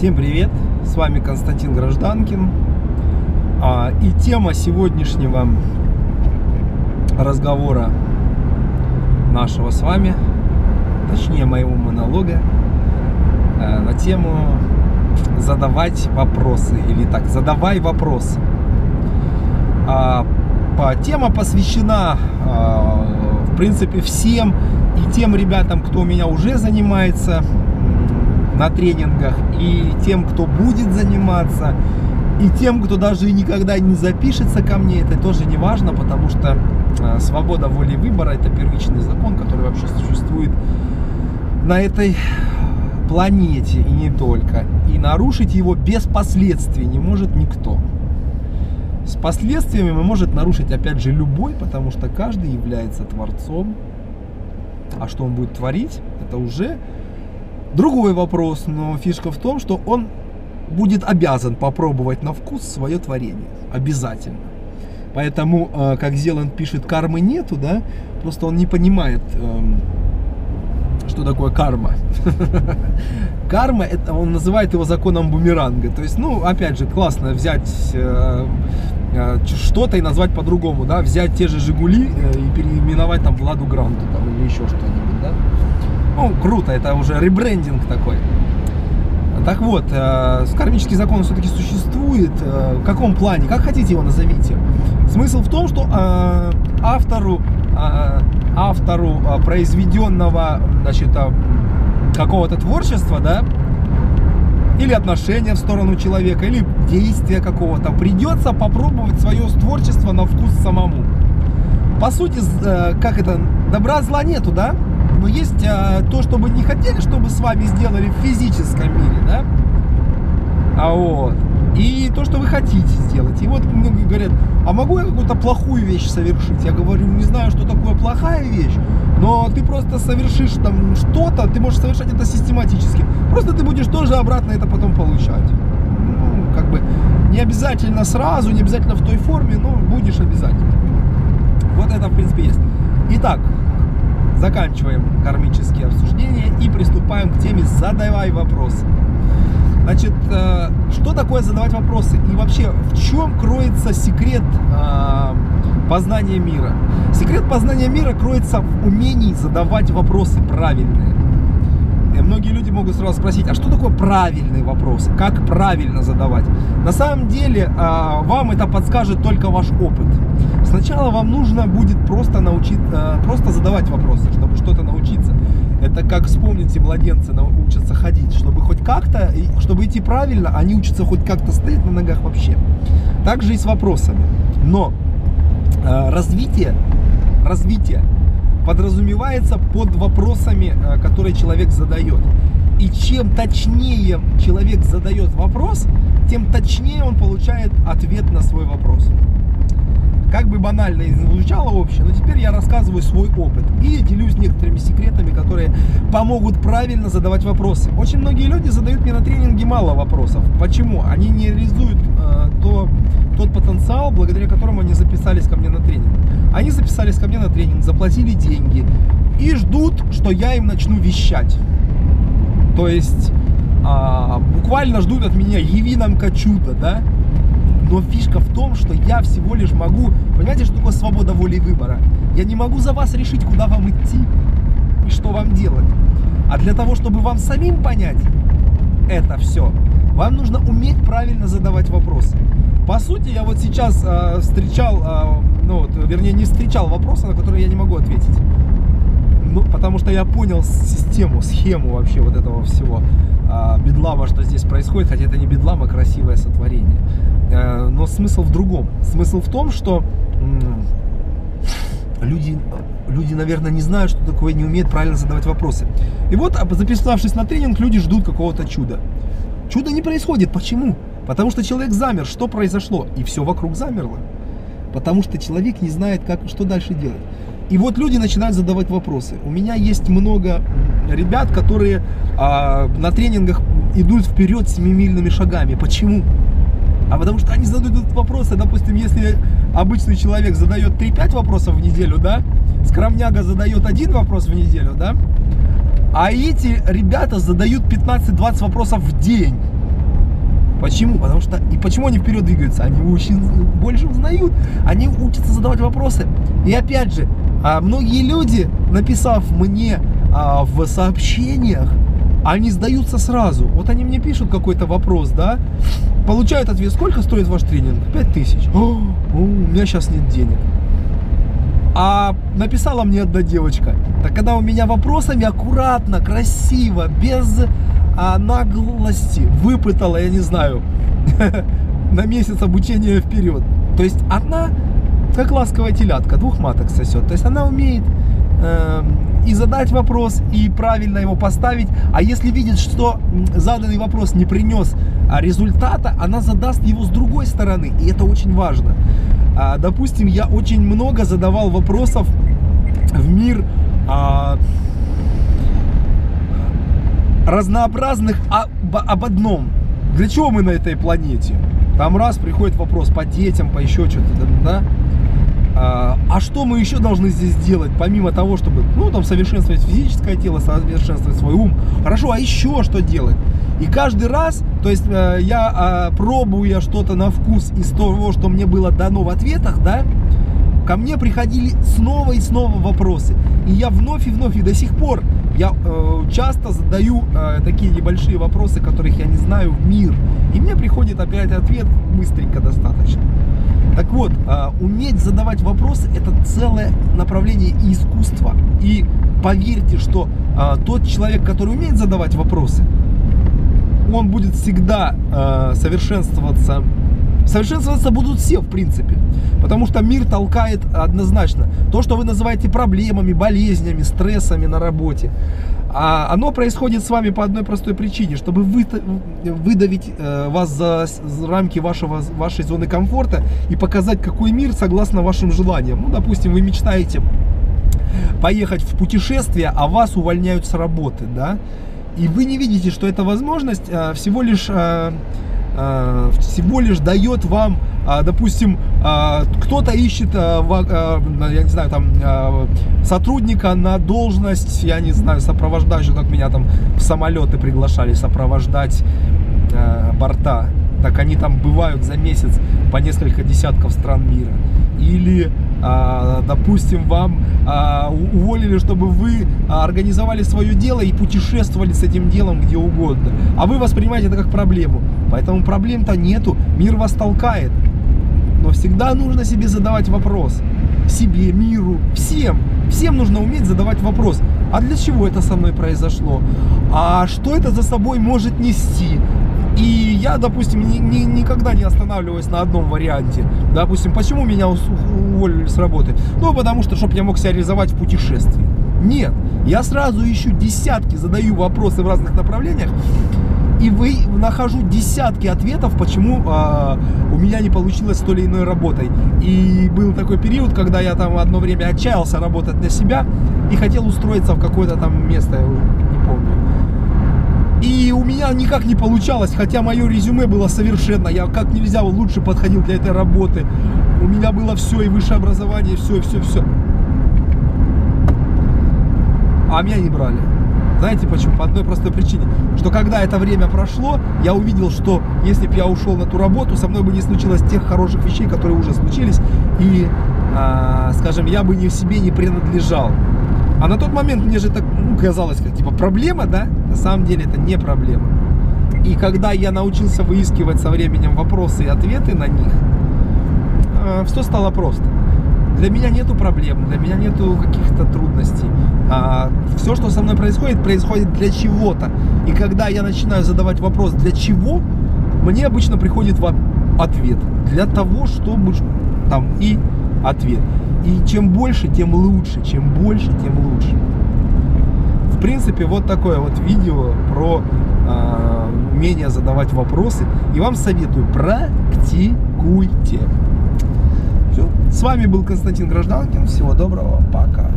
Всем привет! С вами Константин Гражданкин. А, и тема сегодняшнего разговора нашего с вами, точнее моего монолога, э, на тему задавать вопросы. Или так, задавай вопрос. А, тема посвящена, а, в принципе, всем и тем ребятам, кто у меня уже занимается на тренингах, и тем, кто будет заниматься, и тем, кто даже никогда не запишется ко мне, это тоже не важно, потому что э, свобода воли выбора это первичный закон, который вообще существует на этой планете и не только. И нарушить его без последствий не может никто. С последствиями может нарушить опять же любой, потому что каждый является творцом. А что он будет творить, это уже Другой вопрос, но фишка в том, что он будет обязан попробовать на вкус свое творение. Обязательно. Поэтому, э, как Зеланд пишет, кармы нету, да, просто он не понимает, эм, что такое карма. Карма, это, он называет его законом бумеранга. То есть, ну, опять же, классно взять э, э, что-то и назвать по-другому, да, взять те же Жигули и переименовать там Владу Гранту там, или еще что-нибудь, да. Ну, круто, это уже ребрендинг такой. Так вот, э, кармический закон все-таки существует. Э, в каком плане? Как хотите его назовите. Смысл в том, что э, автору, э, автору э, произведенного значит, э, какого-то творчества, да, или отношения в сторону человека, или действия какого-то, придется попробовать свое творчество на вкус самому. По сути, э, как это, добра зла нету, да? Но есть а, то, что вы не хотели, чтобы с вами сделали в физическом мире, да? А вот. И то, что вы хотите сделать. И вот многие говорят, а могу я какую-то плохую вещь совершить? Я говорю, не знаю, что такое плохая вещь, но ты просто совершишь там что-то, ты можешь совершать это систематически. Просто ты будешь тоже обратно это потом получать. Ну, как бы не обязательно сразу, не обязательно в той форме, но будешь обязательно. Вот это, в принципе, есть. Итак, заканчиваем кармические обсуждения и приступаем к теме «Задавай вопросы». Значит, э, что такое задавать вопросы? И вообще, в чем кроется секрет э, познания мира? Секрет познания мира кроется в умении задавать вопросы правильные. Многие люди могут сразу спросить, а что такое правильный вопрос? Как правильно задавать? На самом деле, э, вам это подскажет только ваш опыт. Сначала вам нужно будет просто научить, э, просто задавать вопросы, чтобы что-то научиться. Это как вспомните, младенцы учатся ходить, чтобы хоть как-то, чтобы идти правильно, они учатся хоть как-то стоять на ногах вообще. Так же и с вопросами. Но развитие, развитие подразумевается под вопросами, э, которые человек задает. И чем точнее человек задает вопрос, тем точнее он получает ответ на свой вопрос как бы банально и звучало общее, но теперь я рассказываю свой опыт и делюсь некоторыми секретами, которые помогут правильно задавать вопросы. Очень многие люди задают мне на тренинге мало вопросов. Почему? Они не реализуют э, то, тот потенциал, благодаря которому они записались ко мне на тренинг. Они записались ко мне на тренинг, заплатили деньги и ждут, что я им начну вещать. То есть а, буквально ждут от меня яви нам чудо, да? Но фишка в том, что я всего лишь могу, понимаете, что такое свобода воли и выбора? Я не могу за вас решить, куда вам идти и что вам делать. А для того, чтобы вам самим понять это все, вам нужно уметь правильно задавать вопросы. По сути, я вот сейчас э, встречал, э, ну, вот, вернее, не встречал вопросы, на которые я не могу ответить. Ну, потому что я понял систему, схему вообще вот этого всего э, бедлама, что здесь происходит, хотя это не бедлам, а красивое сотворение. Э, но смысл в другом. Смысл в том, что люди, люди, наверное, не знают, что такое, не умеют правильно задавать вопросы. И вот, а, записавшись на тренинг, люди ждут какого-то чуда. Чудо не происходит. Почему? Потому что человек замер. Что произошло? И все вокруг замерло. Потому что человек не знает, как, что дальше делать. И вот люди начинают задавать вопросы. У меня есть много ребят, которые а, на тренингах идут вперед семимильными шагами. Почему? А потому что они задают вопросы, допустим, если обычный человек задает 3-5 вопросов в неделю, да, скромняга задает один вопрос в неделю, да, а эти ребята задают 15-20 вопросов в день. Почему? Потому что и почему они вперед двигаются? Они очень больше узнают, они учатся задавать вопросы. И опять же, а, многие люди, написав мне а, в сообщениях, они сдаются сразу. Вот они мне пишут какой-то вопрос, да, получают ответ, сколько стоит ваш тренинг? 5 тысяч. О, у меня сейчас нет денег. А написала мне одна девочка, так когда у меня вопросами аккуратно, красиво, без а, наглости выпытала, я не знаю, на месяц обучения вперед. То есть она как ласковая телятка, двух маток сосет. То есть она умеет э, и задать вопрос, и правильно его поставить. А если видит, что заданный вопрос не принес а, результата, она задаст его с другой стороны. И это очень важно. А, допустим, я очень много задавал вопросов в мир а, разнообразных об, об одном. Для чего мы на этой планете? Там раз приходит вопрос по детям, по еще что-то, да? А, а что мы еще должны здесь делать, помимо того, чтобы, ну, там, совершенствовать физическое тело, совершенствовать свой ум? Хорошо, а еще что делать? И каждый раз, то есть э, я, э, пробуя что-то на вкус из того, что мне было дано в ответах, да, ко мне приходили снова и снова вопросы. И я вновь и вновь, и до сих пор, я э, часто задаю э, такие небольшие вопросы, которых я не знаю в мир. И мне приходит опять ответ быстренько достаточно. Так вот, э, уметь задавать вопросы – это целое направление искусства. И поверьте, что э, тот человек, который умеет задавать вопросы, он будет всегда э, совершенствоваться. Совершенствоваться будут все, в принципе. Потому что мир толкает однозначно. То, что вы называете проблемами, болезнями, стрессами на работе, а оно происходит с вами по одной простой причине, чтобы вы, выдавить э, вас за, рамки вашего, вашей зоны комфорта и показать, какой мир согласно вашим желаниям. Ну, допустим, вы мечтаете поехать в путешествие, а вас увольняют с работы, да? И вы не видите, что эта возможность а, всего лишь а, всего лишь дает вам, а, допустим, а, кто-то ищет, а, а, я не знаю, там а, сотрудника на должность, я не знаю, сопровождающего, как меня там в самолеты приглашали сопровождать а, борта. Так они там бывают за месяц по несколько десятков стран мира. Или а, допустим, вам а, уволили, чтобы вы а, организовали свое дело и путешествовали с этим делом где угодно. А вы воспринимаете это как проблему. Поэтому проблем-то нету, мир вас толкает. Но всегда нужно себе задавать вопрос. Себе, миру, всем. Всем нужно уметь задавать вопрос. А для чего это со мной произошло? А что это за собой может нести? И я, допустим, ни, ни, никогда не останавливаюсь на одном варианте. Допустим, почему меня уволили с работы? Ну, потому что, чтобы я мог себя реализовать в путешествии. Нет, я сразу ищу десятки, задаю вопросы в разных направлениях. И вы нахожу десятки ответов, почему э, у меня не получилось с той или иной работой. И был такой период, когда я там одно время отчаялся работать на себя и хотел устроиться в какое-то там место, я уже не помню и у меня никак не получалось, хотя мое резюме было совершенно, я как нельзя лучше подходил для этой работы. У меня было все, и высшее образование, и все, и все, все. А меня не брали. Знаете почему? По одной простой причине. Что когда это время прошло, я увидел, что если бы я ушел на ту работу, со мной бы не случилось тех хороших вещей, которые уже случились. И, э, скажем, я бы ни в себе не принадлежал. А на тот момент мне же так ну, казалось, как типа проблема, да? На самом деле это не проблема. И когда я научился выискивать со временем вопросы и ответы на них, э, все стало просто. Для меня нету проблем, для меня нету каких-то трудностей. А, все, что со мной происходит, происходит для чего-то. И когда я начинаю задавать вопрос «для чего?», мне обычно приходит ответ «для того, чтобы…» там и ответ. И чем больше, тем лучше, чем больше, тем лучше. В принципе, вот такое вот видео про э, умение задавать вопросы. И вам советую, практикуйте. Все. С вами был Константин Гражданкин. Всего доброго. Пока.